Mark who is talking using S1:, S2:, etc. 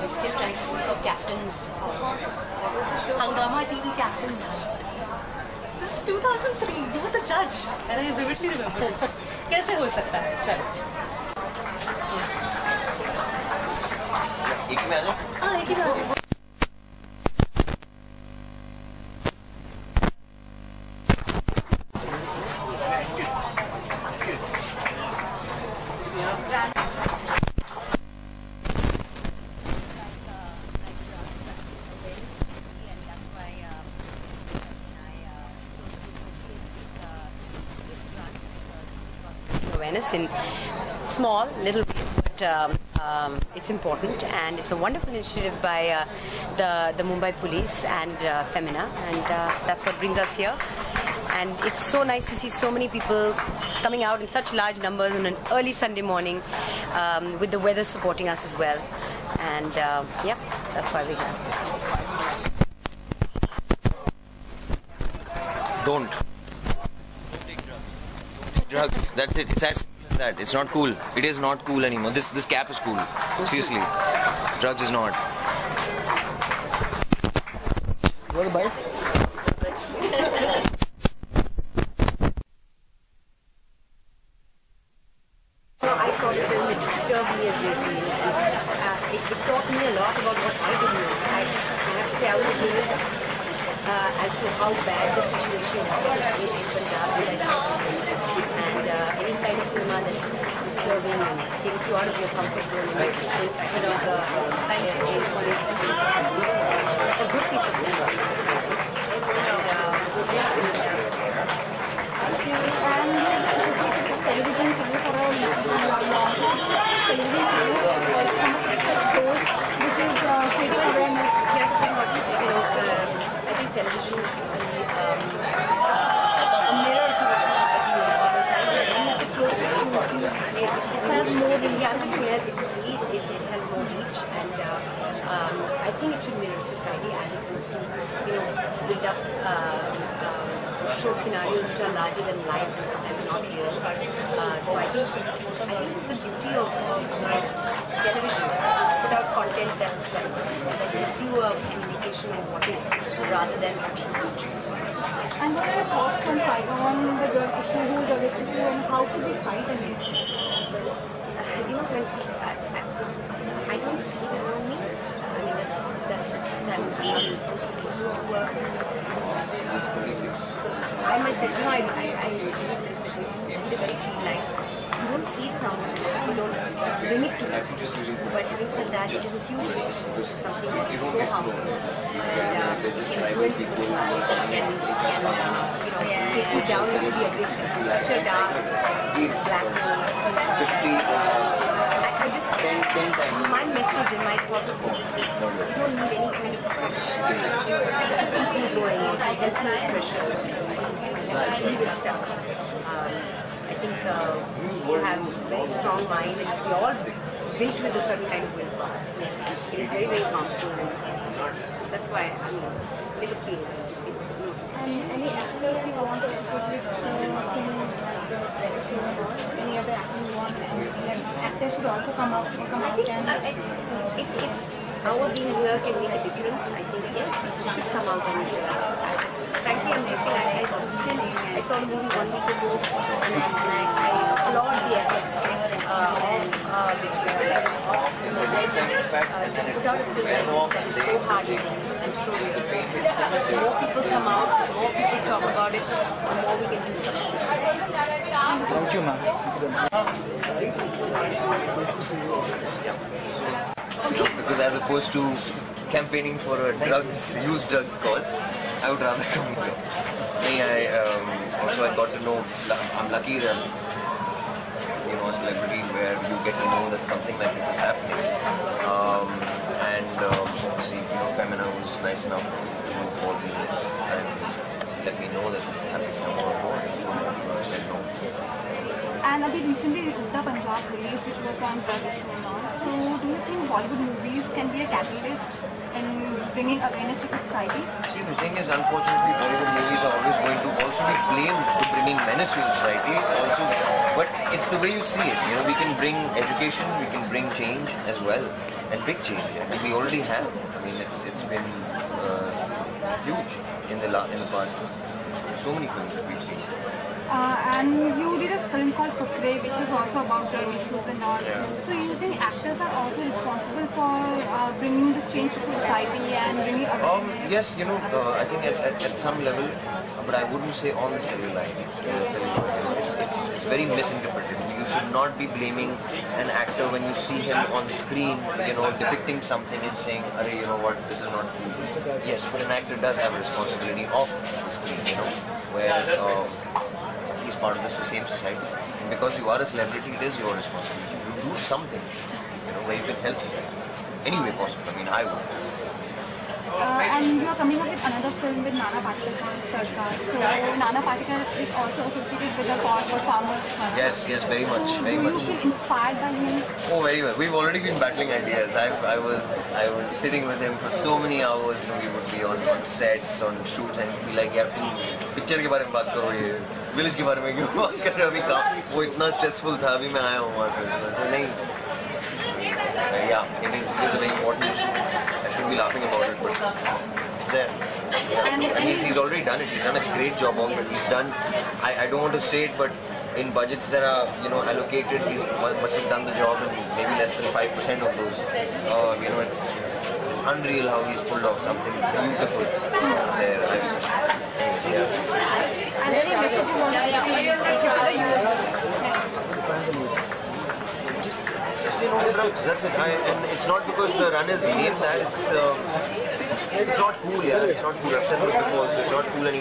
S1: We're still trying to think of captains.
S2: Hangama TV captains. This is 2003. You were the judge. And I vividly remember this. कैसे हो सकता है चलो
S3: एक में आ जाओ
S2: हाँ एक ही में आ जाओ
S1: awareness in small little ways, but um, um, it's important and it's a wonderful initiative by uh, the the Mumbai Police and uh, Femina, and uh, that's what brings us here. And it's so nice to see so many people coming out in such large numbers on an early Sunday morning, um, with the weather supporting us as well. And uh, yeah, that's why we're here.
S3: don't drugs. That's it. It's as simple as that. It's not cool. It is not cool anymore. This this cap is cool. Seriously. Drugs is not.
S4: You want to buy?
S1: No, I saw the film, it disturbed me a great. It, uh, it, it taught me a lot about what I didn't know. I, I have to say, I was amazed uh, as to how bad the situation was. In, in Punjab when I saw the film. And uh, any kind of cinema that is disturbing and takes you out of your comfort zone and makes you think, you know, the kind of is, is, is a good piece of cinema. And, uh, yeah, and, uh,
S5: television TV for a long long television TV or some shows which is uh, creating awareness.
S1: Here's the thing about you know, uh, I think television should be um, a mirror to what society is all the time. And it's the closest to what you it, has more that it's it, it has more reach, and uh, um, I think it should mirror society as opposed to you know build up. Uh, show scenarios which are larger than life and sometimes not real. Uh, so I think I think it's the beauty of, television put out content that, that, that gives you a, an indication of what is rather than what should.
S5: And what are your thoughts on fight on the drug issue, who drug issue, and how should we fight against it?
S1: Uh, I, I, I don't see it around me. I mean, that's, that's the truth. I'm, not to people who are. I myself, you know, I, I, I we a very clean life. You don't see it around you. You don't bring it to them. But having said that, it is a huge issue. It is something that is so harmful. And uh, it can ruin people's lives. It can, can uh, you know, take you down into the abyss. Such a dark, black hole. I, I just, my message in my thought of you don't need any kind of crutch to keep you going, to help you with pressures, to deal with stuff. Um, I think uh, you have a very strong mind and we all built with a certain kind of willpower. So it is very, very harmful that's why I'm live it clean.
S5: And any actors you want to put with uh, film, any other acting you want, and actors should also come out, come
S1: I
S5: out and
S1: uh, if, if our being here can make a difference, I think yes, people should come out and uh, frankly, I'm just saying, I, I still, I saw the movie one week ago and I, and I, I applaud the efforts uh, of uh, the uh, to put out a film that is so hard hitting and so real. The more people come out, the more people talk about it, the more we can do something.
S4: Thank you, ma'am.
S3: because as opposed to campaigning for a drugs use drugs cause I would rather come here Me, I um, also I got to know I'm lucky that you know a celebrity where you get to know that something like this is happening um, and um, obviously you know Femina was nice enough to call me and let me know that this is happening I was on board I said
S5: And Abhi recently Udta Punjab released which was on drug issue and all. So, do you think Bollywood movies can be a catalyst in bringing awareness to society?
S3: See, the thing is, unfortunately, Bollywood movies are always going to also be bringing menace to society. Also, but it's the way you see it. You know, we can bring education, we can bring change as well, and big change. I mean, we already have. I mean, it's it's been uh, huge in the la- in the past. So many films that we've seen.
S5: Uh, and you did a film called Fukrey, which is also about drug issues and all.
S3: Yeah.
S5: So, you think actors are also responsible for uh, bringing this change to society and bringing
S3: Um, yes, you know, uh, I think at, at, at some level, but I wouldn't say on the cellular. It's, it's, it's very misinterpreted. You should not be blaming an actor when you see him on screen, you know, depicting something and saying, Arey, you know what, this is not cool. Yes, but an actor does have a responsibility off the screen, you know, where uh, he's part of the same society. And because you are a celebrity, it is your responsibility. You do something, you know, where you can help society. Any way possible. I mean, I would.
S5: Uh, and you are coming up with another film with Nana Patekar Sarkar. So, Nana Patekar is also associated with the cause for farmers.
S3: Yes, yes, very much,
S5: So,
S3: very
S5: do
S3: much.
S5: you feel inspired by him?
S3: Oh, very well. We've already been battling ideas. I, I was, I was sitting with him for so many hours. You know, we would be on, on sets, on shoots, and he'd be like, "यार तुम picture के बारे में बात करो ये village के बारे में क्यों बात कर रहे हो अभी काम वो इतना स्ट्रेसफुल था अभी मैं आया हूँ वहाँ से तो नहीं yeah, it is, it is a very important issue. I shouldn't be laughing about it, but it's there.
S5: And,
S3: he's, he's already done it. He's done a great job on already. He's done. I, I don't want to say it, but in budgets that are you know allocated, he's must have done the job in maybe less than five percent of those. Uh, you know, it's, it's it's unreal how he's pulled off something beautiful there. I, yeah.
S5: and any message you want to give to the youth?
S3: Just no to drugs. That's it. I, and it's not because the run is named that. It's uh, it's not cool. Yeah, it's not cool. I've said this before. So it's not cool anymore.